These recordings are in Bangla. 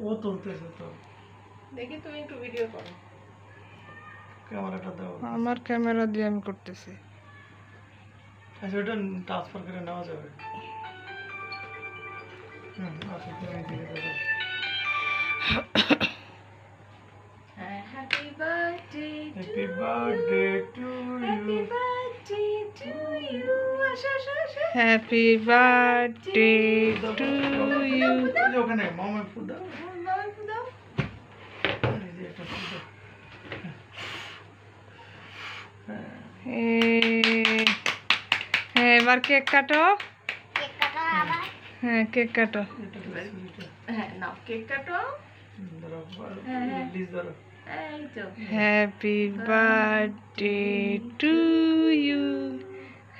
ও তুলতেছে তো দেখি তুমি একটু ভিডিও করো ক্যামেরাটা দাও আমার ক্যামেরা দিয়ে আমি করতেছি আচ্ছা ওটা ট্রান্সফার করে নেওয়া যাবে হুম আচ্ছা তুমি দিকে দাও হ্যাঁ happy birthday happy birthday to you birthday to you আসো আসো আসো Happy birthday to you ওখানে মামা ফুড দাও। হ্যাঁ হ্যাঁ এবার কেক কাটো? হ্যাঁ কেক কাটো। হ্যাঁ হ্যাঁ, হ্যাঁ। হ্যাপি বার্থডে টু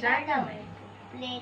जाएगा नहीं